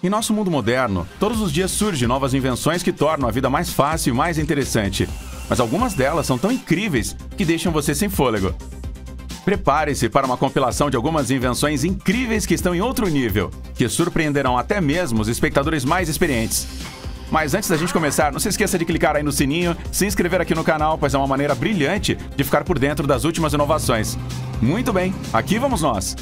Em nosso mundo moderno, todos os dias surgem novas invenções que tornam a vida mais fácil e mais interessante. Mas algumas delas são tão incríveis que deixam você sem fôlego. Prepare-se para uma compilação de algumas invenções incríveis que estão em outro nível, que surpreenderão até mesmo os espectadores mais experientes. Mas antes da gente começar, não se esqueça de clicar aí no sininho, se inscrever aqui no canal, pois é uma maneira brilhante de ficar por dentro das últimas inovações. Muito bem, aqui vamos nós!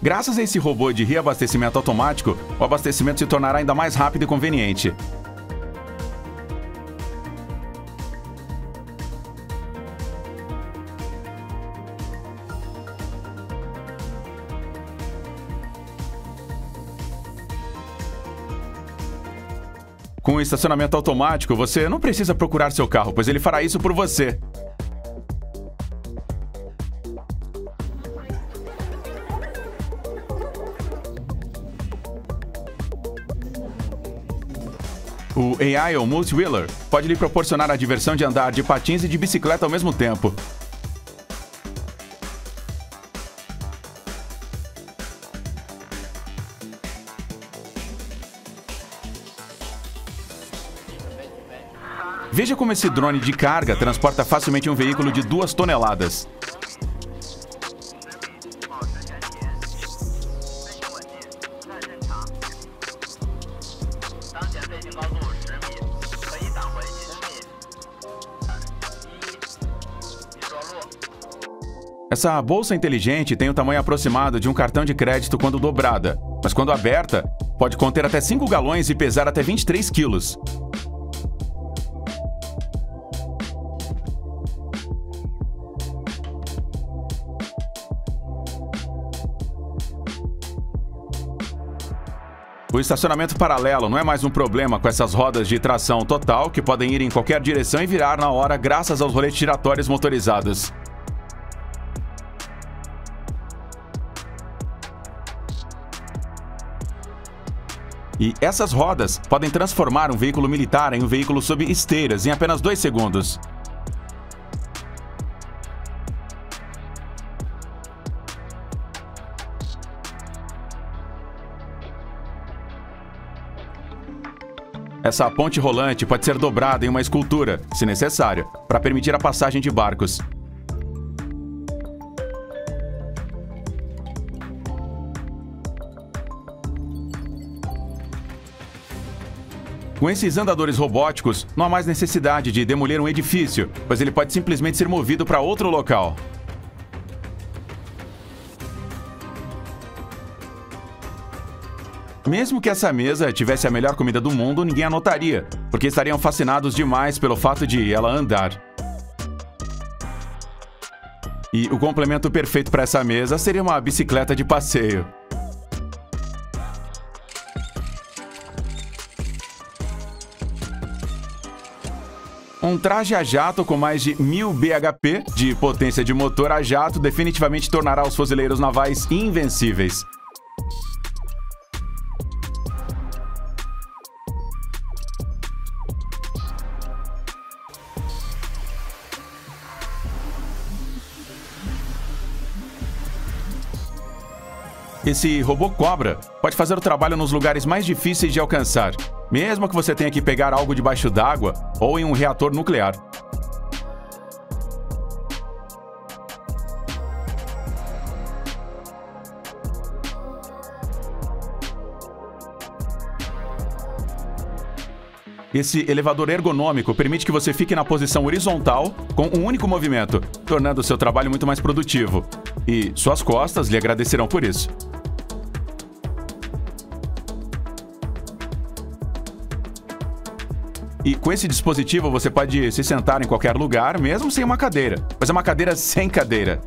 Graças a esse robô de reabastecimento automático, o abastecimento se tornará ainda mais rápido e conveniente. Com o estacionamento automático, você não precisa procurar seu carro, pois ele fará isso por você. O AI ou Multi-Wheeler pode lhe proporcionar a diversão de andar de patins e de bicicleta ao mesmo tempo. Veja como esse drone de carga transporta facilmente um veículo de duas toneladas. Essa bolsa inteligente tem o tamanho aproximado de um cartão de crédito quando dobrada, mas quando aberta, pode conter até 5 galões e pesar até 23 quilos. O estacionamento paralelo não é mais um problema com essas rodas de tração total que podem ir em qualquer direção e virar na hora graças aos roletes giratórios motorizados. E essas rodas podem transformar um veículo militar em um veículo sob esteiras em apenas dois segundos. Essa ponte rolante pode ser dobrada em uma escultura, se necessário, para permitir a passagem de barcos. Com esses andadores robóticos, não há mais necessidade de demolir um edifício, pois ele pode simplesmente ser movido para outro local. Mesmo que essa mesa tivesse a melhor comida do mundo, ninguém a notaria, porque estariam fascinados demais pelo fato de ela andar. E o complemento perfeito para essa mesa seria uma bicicleta de passeio. Um traje a jato com mais de 1000 bhp de potência de motor a jato definitivamente tornará os fuzileiros navais invencíveis. Esse robô cobra pode fazer o trabalho nos lugares mais difíceis de alcançar, mesmo que você tenha que pegar algo debaixo d'água ou em um reator nuclear. Esse elevador ergonômico permite que você fique na posição horizontal com um único movimento, tornando seu trabalho muito mais produtivo. E suas costas lhe agradecerão por isso. E com esse dispositivo você pode se sentar em qualquer lugar, mesmo sem uma cadeira. Mas é uma cadeira sem cadeira.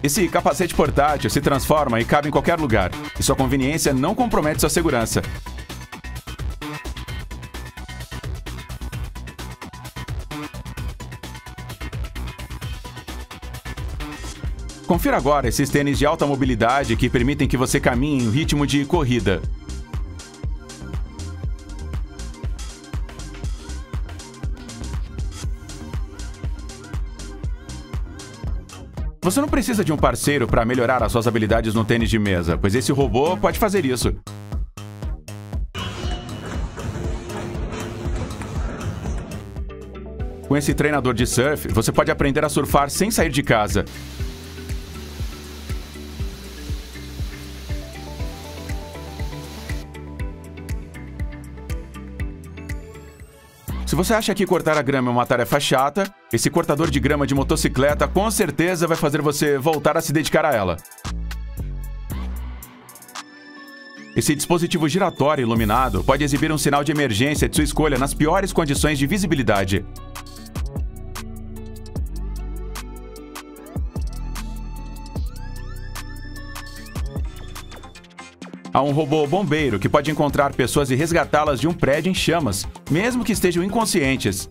Esse capacete portátil se transforma e cabe em qualquer lugar, e sua conveniência não compromete sua segurança. Confira agora esses tênis de alta mobilidade que permitem que você caminhe em ritmo de corrida. Você não precisa de um parceiro para melhorar as suas habilidades no tênis de mesa, pois esse robô pode fazer isso. Com esse treinador de surf, você pode aprender a surfar sem sair de casa. Se você acha que cortar a grama é uma tarefa chata, esse cortador de grama de motocicleta com certeza vai fazer você voltar a se dedicar a ela. Esse dispositivo giratório iluminado pode exibir um sinal de emergência de sua escolha nas piores condições de visibilidade. Há um robô bombeiro que pode encontrar pessoas e resgatá-las de um prédio em chamas, mesmo que estejam inconscientes.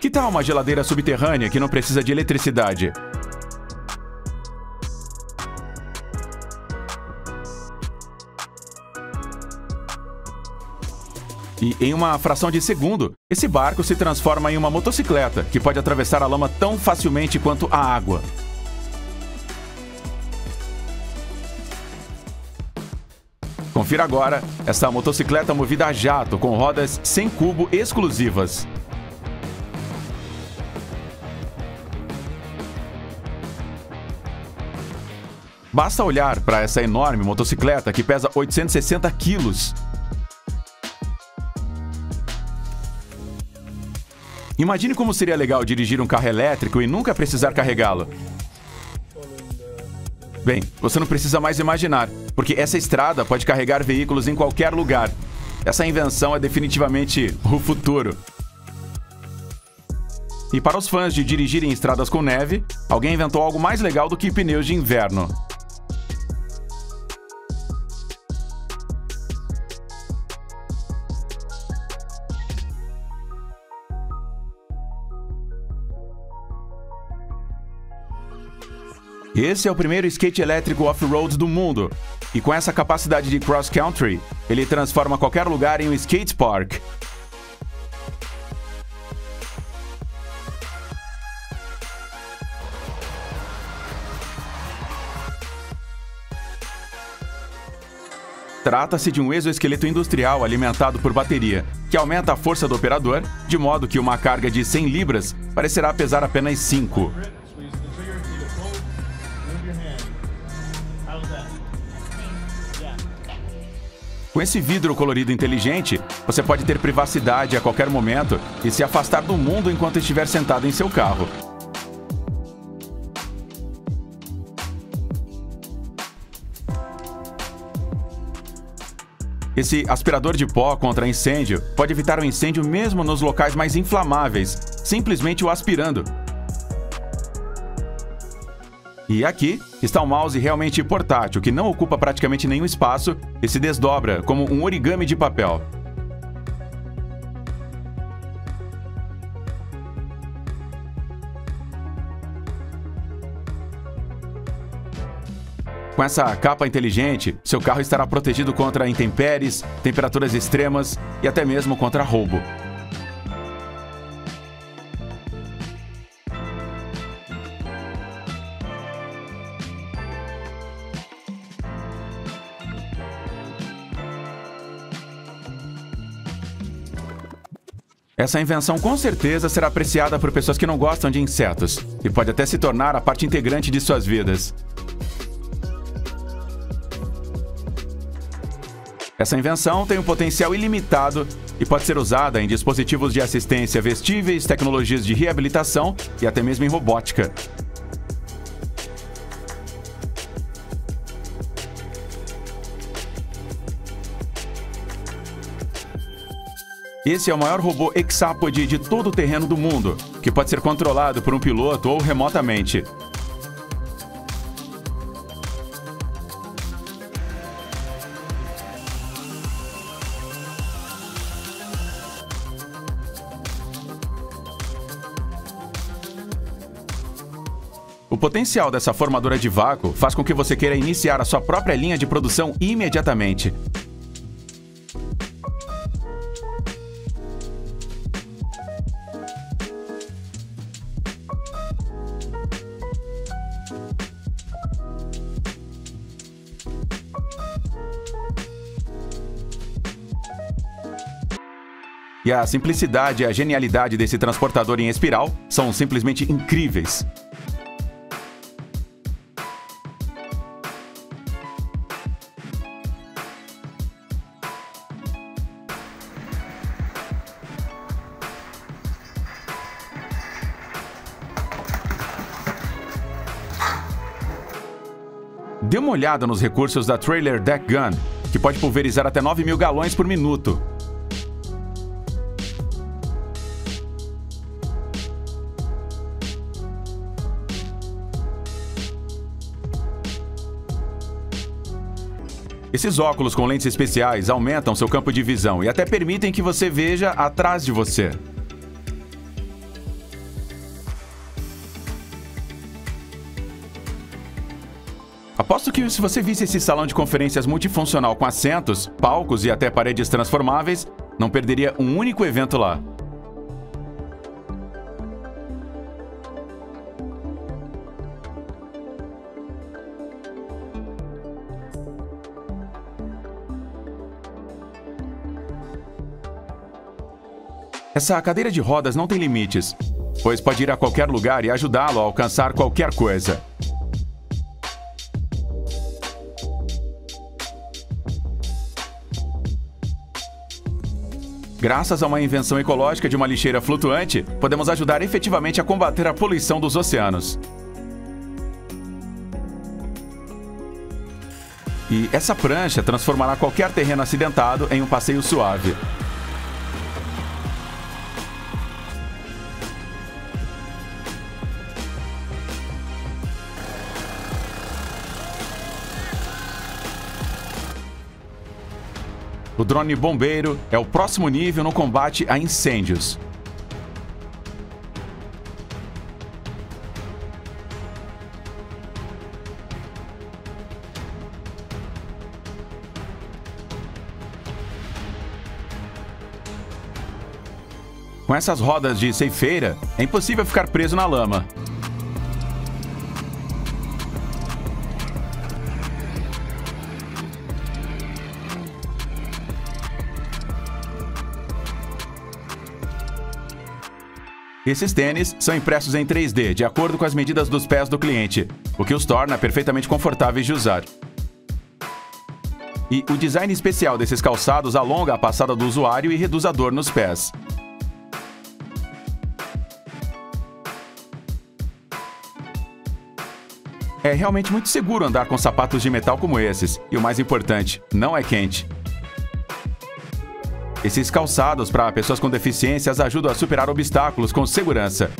Que tal uma geladeira subterrânea que não precisa de eletricidade? Em uma fração de segundo, esse barco se transforma em uma motocicleta que pode atravessar a lama tão facilmente quanto a água. Confira agora essa motocicleta movida a jato com rodas sem cubo exclusivas. Basta olhar para essa enorme motocicleta que pesa 860 quilos Imagine como seria legal dirigir um carro elétrico e nunca precisar carregá-lo. Bem, você não precisa mais imaginar, porque essa estrada pode carregar veículos em qualquer lugar. Essa invenção é definitivamente o futuro. E para os fãs de dirigir em estradas com neve, alguém inventou algo mais legal do que pneus de inverno. Esse é o primeiro skate elétrico off-road do mundo. E com essa capacidade de cross-country, ele transforma qualquer lugar em um skate park. Trata-se de um exoesqueleto industrial alimentado por bateria, que aumenta a força do operador, de modo que uma carga de 100 libras parecerá pesar apenas 5. Com esse vidro colorido inteligente, você pode ter privacidade a qualquer momento e se afastar do mundo enquanto estiver sentado em seu carro. Esse aspirador de pó contra incêndio pode evitar o incêndio mesmo nos locais mais inflamáveis, simplesmente o aspirando, e aqui está um mouse realmente portátil, que não ocupa praticamente nenhum espaço e se desdobra como um origami de papel. Com essa capa inteligente, seu carro estará protegido contra intempéries, temperaturas extremas e até mesmo contra roubo. Essa invenção com certeza será apreciada por pessoas que não gostam de insetos e pode até se tornar a parte integrante de suas vidas. Essa invenção tem um potencial ilimitado e pode ser usada em dispositivos de assistência vestíveis, tecnologias de reabilitação e até mesmo em robótica. Esse é o maior robô hexápode de todo o terreno do mundo, que pode ser controlado por um piloto ou remotamente. potencial dessa formadora de vácuo faz com que você queira iniciar a sua própria linha de produção imediatamente. E a simplicidade e a genialidade desse transportador em espiral são simplesmente incríveis. Dê uma olhada nos recursos da Trailer Deck Gun, que pode pulverizar até 9 mil galões por minuto. Esses óculos com lentes especiais aumentam seu campo de visão e até permitem que você veja atrás de você. Aposto que se você visse esse salão de conferências multifuncional com assentos, palcos e até paredes transformáveis, não perderia um único evento lá. Essa cadeira de rodas não tem limites, pois pode ir a qualquer lugar e ajudá-lo a alcançar qualquer coisa. Graças a uma invenção ecológica de uma lixeira flutuante, podemos ajudar efetivamente a combater a poluição dos oceanos. E essa prancha transformará qualquer terreno acidentado em um passeio suave. Drone bombeiro é o próximo nível no combate a incêndios. Com essas rodas de ceifeira, é impossível ficar preso na lama. Esses tênis são impressos em 3D, de acordo com as medidas dos pés do cliente, o que os torna perfeitamente confortáveis de usar. E o design especial desses calçados alonga a passada do usuário e reduz a dor nos pés. É realmente muito seguro andar com sapatos de metal como esses, e o mais importante, não é quente. Esses calçados para pessoas com deficiências ajudam a superar obstáculos com segurança.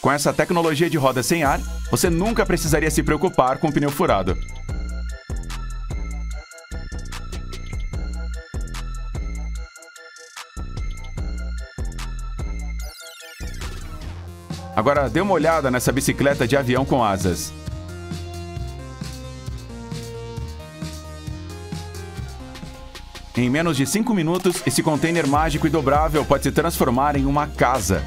Com essa tecnologia de roda sem ar, você nunca precisaria se preocupar com o pneu furado. Agora dê uma olhada nessa bicicleta de avião com asas. Em menos de 5 minutos, esse container mágico e dobrável pode se transformar em uma casa.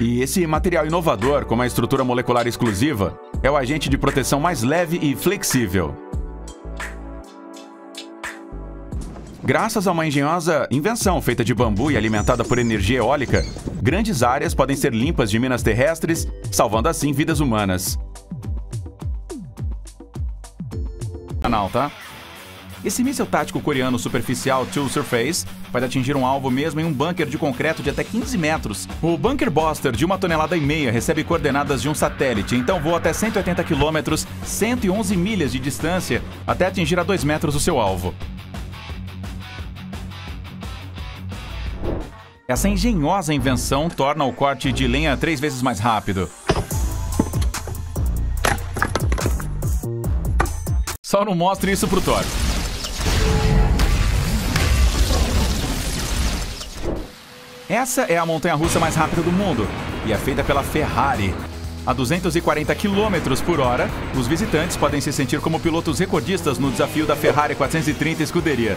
E esse material inovador, com uma estrutura molecular exclusiva, é o agente de proteção mais leve e flexível. Graças a uma engenhosa invenção feita de bambu e alimentada por energia eólica, grandes áreas podem ser limpas de minas terrestres, salvando assim vidas humanas. Canal, tá? Esse míssil tático coreano superficial Tool Surface pode atingir um alvo mesmo em um bunker de concreto de até 15 metros. O Bunker Buster de uma tonelada e meia recebe coordenadas de um satélite, então voa até 180 quilômetros, 111 milhas de distância, até atingir a 2 metros o seu alvo. Essa engenhosa invenção torna o corte de lenha três vezes mais rápido. Só não mostre isso pro Thor. Essa é a montanha-russa mais rápida do mundo e é feita pela Ferrari. A 240 km por hora, os visitantes podem se sentir como pilotos recordistas no desafio da Ferrari 430 Escuderia.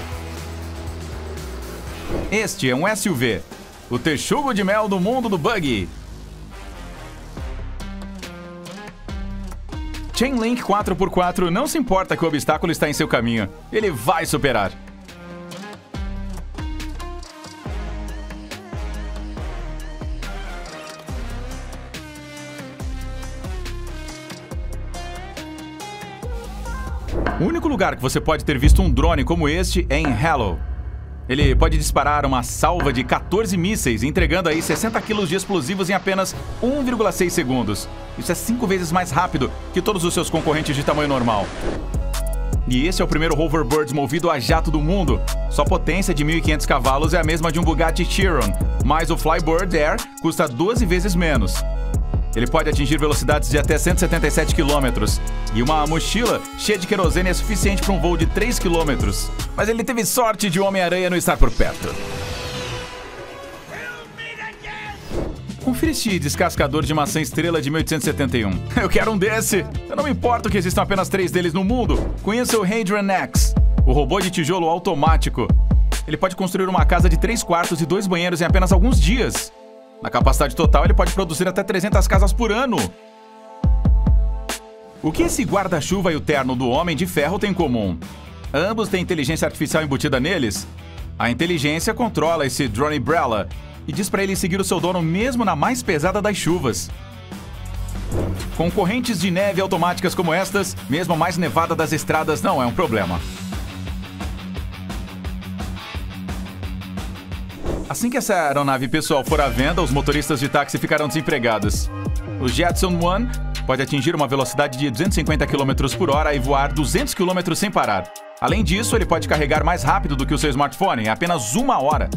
Este é um SUV, o texugo de mel do mundo do buggy. Chainlink 4x4 não se importa que o obstáculo está em seu caminho. Ele vai superar. O único lugar que você pode ter visto um drone como este é em Halo. Ele pode disparar uma salva de 14 mísseis, entregando aí 60 quilos de explosivos em apenas 1,6 segundos. Isso é cinco vezes mais rápido que todos os seus concorrentes de tamanho normal. E esse é o primeiro hoverboard movido a jato do mundo. Sua potência de 1.500 cavalos é a mesma de um Bugatti Chiron, mas o Flybird Air custa 12 vezes menos. Ele pode atingir velocidades de até 177 km. E uma mochila cheia de querosene é suficiente para um voo de 3 km. Mas ele teve sorte de Homem-Aranha não estar por perto. Confira este descascador de maçã estrela de 1871. Eu quero um desse! Eu não me importo que existam apenas três deles no mundo. Conheça o Hadrian X, o robô de tijolo automático. Ele pode construir uma casa de três quartos e dois banheiros em apenas alguns dias. Na capacidade total, ele pode produzir até 300 casas por ano. O que esse guarda-chuva e o terno do Homem de Ferro têm em comum? Ambos têm inteligência artificial embutida neles. A inteligência controla esse Drone Umbrella e diz para ele seguir o seu dono mesmo na mais pesada das chuvas. Com correntes de neve automáticas como estas, mesmo a mais nevada das estradas não é um problema. Assim que essa aeronave pessoal for à venda, os motoristas de táxi ficarão desempregados. O Jetson One pode atingir uma velocidade de 250 km por hora e voar 200 km sem parar. Além disso, ele pode carregar mais rápido do que o seu smartphone em apenas uma hora.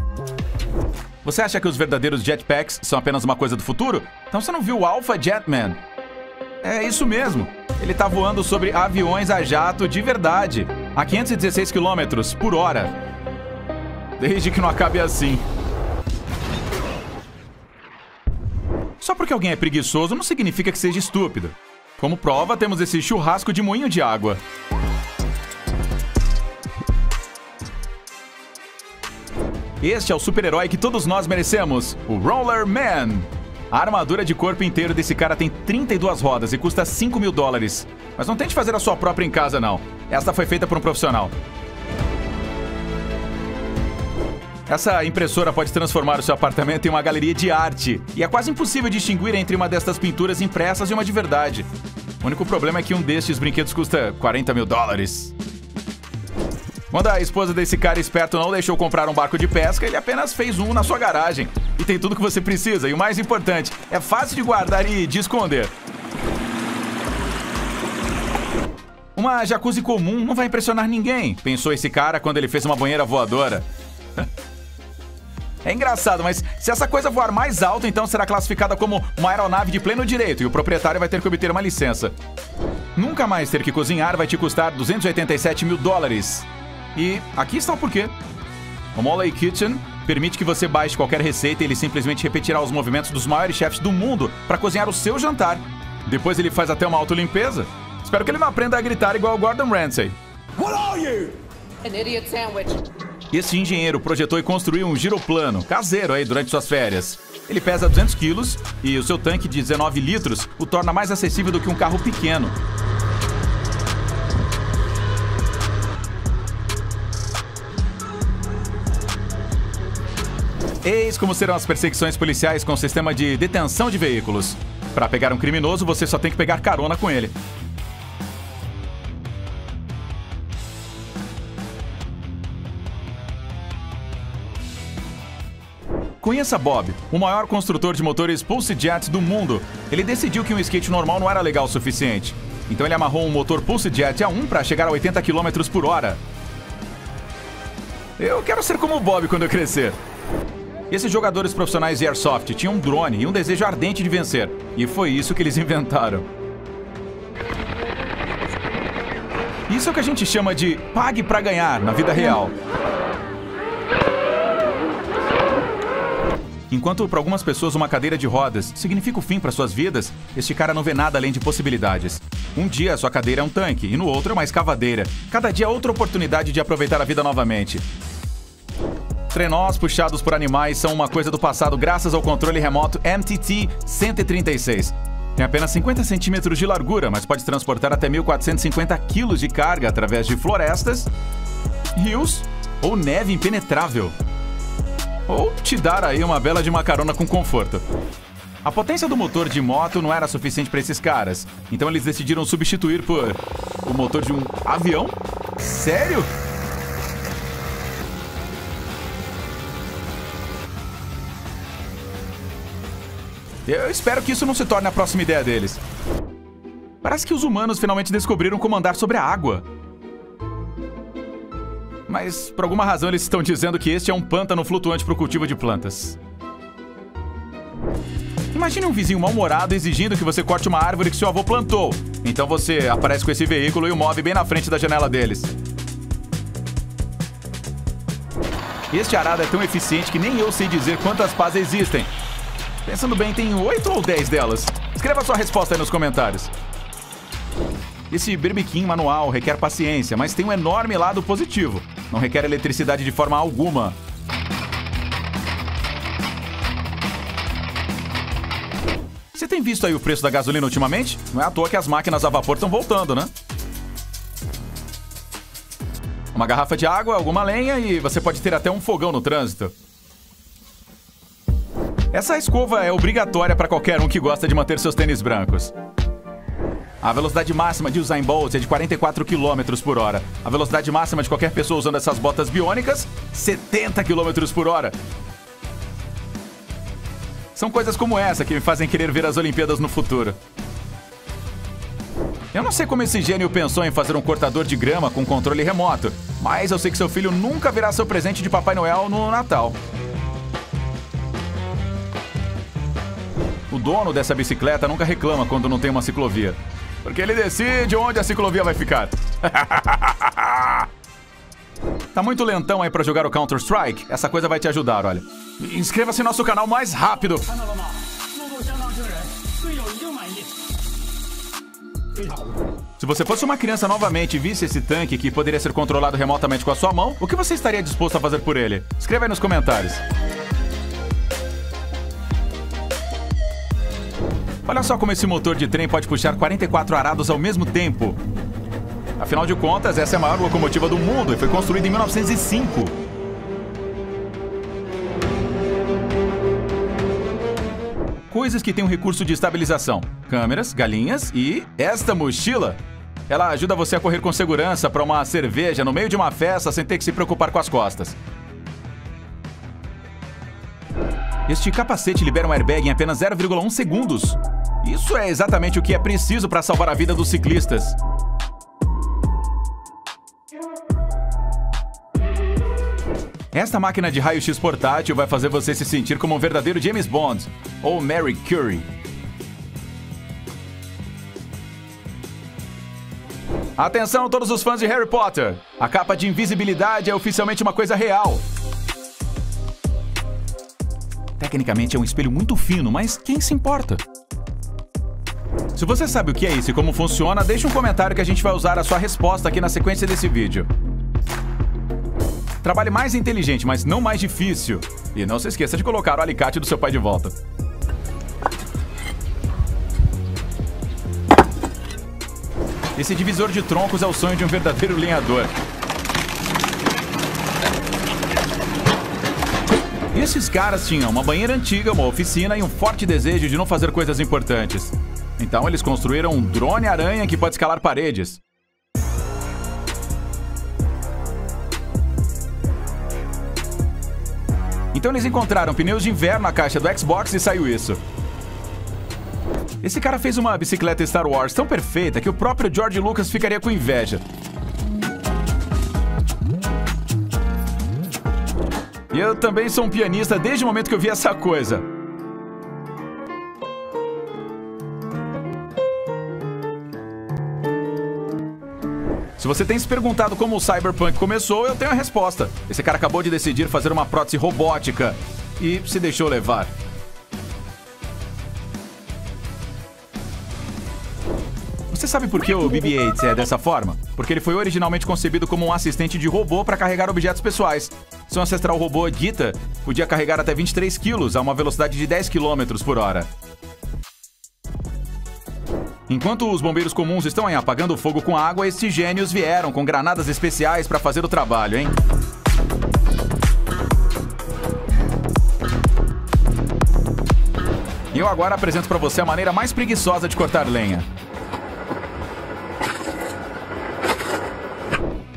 Você acha que os verdadeiros jetpacks são apenas uma coisa do futuro? Então você não viu o Alpha Jetman? É isso mesmo. Ele está voando sobre aviões a jato de verdade, a 516 km por hora. Desde que não acabe assim. Porque alguém é preguiçoso não significa que seja estúpido. Como prova, temos esse churrasco de moinho de água. Este é o super-herói que todos nós merecemos, o Roller Man. A armadura de corpo inteiro desse cara tem 32 rodas e custa 5 mil dólares. Mas não tente fazer a sua própria em casa, não. Esta foi feita por um profissional. Essa impressora pode transformar o seu apartamento em uma galeria de arte. E é quase impossível distinguir entre uma destas pinturas impressas e uma de verdade. O único problema é que um destes brinquedos custa 40 mil dólares. Quando a esposa desse cara esperto não deixou comprar um barco de pesca, ele apenas fez um na sua garagem. E tem tudo que você precisa. E o mais importante, é fácil de guardar e de esconder. Uma jacuzzi comum não vai impressionar ninguém, pensou esse cara quando ele fez uma banheira voadora. É engraçado, mas se essa coisa voar mais alto, então será classificada como uma aeronave de pleno direito e o proprietário vai ter que obter uma licença. Nunca mais ter que cozinhar vai te custar 287 mil dólares. E aqui está o porquê. O Molly Kitchen permite que você baixe qualquer receita e ele simplesmente repetirá os movimentos dos maiores chefes do mundo para cozinhar o seu jantar. Depois ele faz até uma autolimpeza. Espero que ele não aprenda a gritar igual o Gordon Ramsay. What are you? An idiot sandwich. Esse engenheiro projetou e construiu um giroplano caseiro aí durante suas férias. Ele pesa 200 quilos e o seu tanque de 19 litros o torna mais acessível do que um carro pequeno. Eis como serão as perseguições policiais com o sistema de detenção de veículos. Para pegar um criminoso, você só tem que pegar carona com ele. Conheça Bob, o maior construtor de motores Pulse Jet do mundo. Ele decidiu que um skate normal não era legal o suficiente. Então ele amarrou um motor Pulse Jet A1 para chegar a 80 km por hora. Eu quero ser como o Bob quando eu crescer. Esses jogadores profissionais de Airsoft tinham um drone e um desejo ardente de vencer. E foi isso que eles inventaram. Isso é o que a gente chama de pague para ganhar na vida real. Enquanto para algumas pessoas uma cadeira de rodas significa o fim para suas vidas, este cara não vê nada além de possibilidades. Um dia sua cadeira é um tanque e no outro é uma escavadeira. Cada dia é outra oportunidade de aproveitar a vida novamente. Trenós puxados por animais são uma coisa do passado graças ao controle remoto MTT 136. Tem apenas 50 centímetros de largura, mas pode transportar até 1.450 quilos de carga através de florestas, rios ou neve impenetrável. Ou te dar aí uma bela de macarona com conforto. A potência do motor de moto não era suficiente para esses caras, então eles decidiram substituir por o motor de um avião? Sério? Eu espero que isso não se torne a próxima ideia deles. Parece que os humanos finalmente descobriram como andar sobre a água. Mas, por alguma razão, eles estão dizendo que este é um pântano flutuante para o cultivo de plantas. Imagine um vizinho mal-humorado exigindo que você corte uma árvore que seu avô plantou. Então você aparece com esse veículo e o move bem na frente da janela deles. Este arado é tão eficiente que nem eu sei dizer quantas pás existem. Pensando bem, tem 8 ou 10 delas. Escreva sua resposta aí nos comentários. Esse berbiquim manual requer paciência, mas tem um enorme lado positivo. Não requer eletricidade de forma alguma. Você tem visto aí o preço da gasolina ultimamente? Não é à toa que as máquinas a vapor estão voltando, né? Uma garrafa de água, alguma lenha e você pode ter até um fogão no trânsito. Essa escova é obrigatória para qualquer um que gosta de manter seus tênis brancos. A velocidade máxima de Usain Bolt é de 44 km por hora. A velocidade máxima de qualquer pessoa usando essas botas biônicas, 70 km por hora. São coisas como essa que me fazem querer ver as Olimpíadas no futuro. Eu não sei como esse gênio pensou em fazer um cortador de grama com controle remoto, mas eu sei que seu filho nunca verá seu presente de Papai Noel no Natal. O dono dessa bicicleta nunca reclama quando não tem uma ciclovia. Porque ele decide onde a ciclovia vai ficar. tá muito lentão aí pra jogar o Counter-Strike? Essa coisa vai te ajudar, olha. Inscreva-se no nosso canal mais rápido. Se você fosse uma criança novamente e visse esse tanque que poderia ser controlado remotamente com a sua mão, o que você estaria disposto a fazer por ele? Escreva aí nos comentários. Olha só como esse motor de trem pode puxar 44 arados ao mesmo tempo. Afinal de contas, essa é a maior locomotiva do mundo e foi construída em 1905. Coisas que têm um recurso de estabilização: câmeras, galinhas e esta mochila. Ela ajuda você a correr com segurança para uma cerveja no meio de uma festa sem ter que se preocupar com as costas. Este capacete libera um airbag em apenas 0,1 segundos. Isso é exatamente o que é preciso para salvar a vida dos ciclistas. Esta máquina de raio-x portátil vai fazer você se sentir como um verdadeiro James Bond ou Mary Curie. Atenção todos os fãs de Harry Potter! A capa de invisibilidade é oficialmente uma coisa real. Tecnicamente é um espelho muito fino, mas quem se importa? Se você sabe o que é isso e como funciona, deixe um comentário que a gente vai usar a sua resposta aqui na sequência desse vídeo. Trabalhe mais inteligente, mas não mais difícil. E não se esqueça de colocar o alicate do seu pai de volta. Esse divisor de troncos é o sonho de um verdadeiro lenhador. Esses caras tinham uma banheira antiga, uma oficina e um forte desejo de não fazer coisas importantes. Então eles construíram um drone-aranha que pode escalar paredes. Então eles encontraram pneus de inverno na caixa do Xbox e saiu isso. Esse cara fez uma bicicleta Star Wars tão perfeita que o próprio George Lucas ficaria com inveja. E eu também sou um pianista desde o momento que eu vi essa coisa. Se você tem se perguntado como o Cyberpunk começou, eu tenho a resposta. Esse cara acabou de decidir fazer uma prótese robótica e se deixou levar. Você sabe por que o BB-8 é dessa forma? Porque ele foi originalmente concebido como um assistente de robô para carregar objetos pessoais. Seu ancestral robô Gita podia carregar até 23 quilos a uma velocidade de 10 km por hora. Enquanto os bombeiros comuns estão aí apagando o fogo com água, estes gênios vieram com granadas especiais para fazer o trabalho, hein? E eu agora apresento para você a maneira mais preguiçosa de cortar lenha.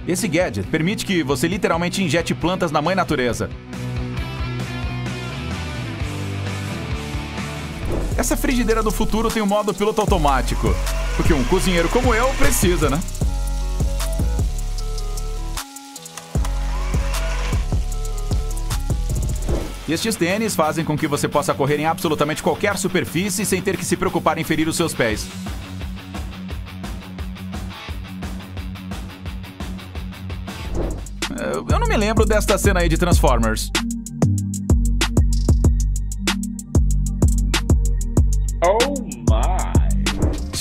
Esse gadget permite que você literalmente injete plantas na mãe natureza. Essa frigideira do futuro tem o um modo piloto automático. Porque um cozinheiro como eu precisa, né? Estes tênis fazem com que você possa correr em absolutamente qualquer superfície sem ter que se preocupar em ferir os seus pés. Eu não me lembro desta cena aí de Transformers.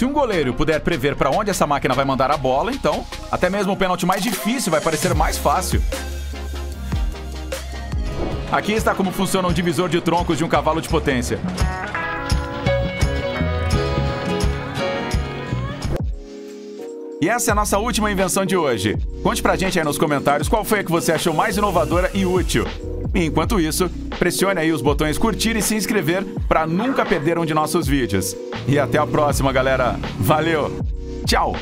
Se um goleiro puder prever para onde essa máquina vai mandar a bola, então até mesmo o pênalti mais difícil vai parecer mais fácil. Aqui está como funciona um divisor de troncos de um cavalo de potência. E essa é a nossa última invenção de hoje. Conte pra gente aí nos comentários qual foi a que você achou mais inovadora e útil. Enquanto isso, pressione aí os botões curtir e se inscrever para nunca perder um de nossos vídeos. E até a próxima, galera. Valeu. Tchau.